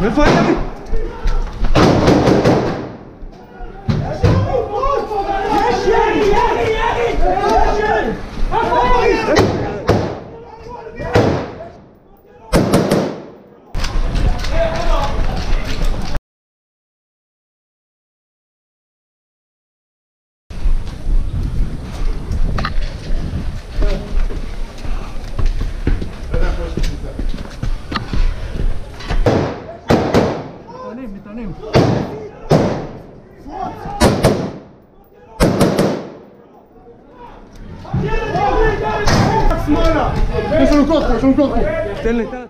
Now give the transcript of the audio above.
Levanta ele! Falla. Sono un cotto, sono un cotto.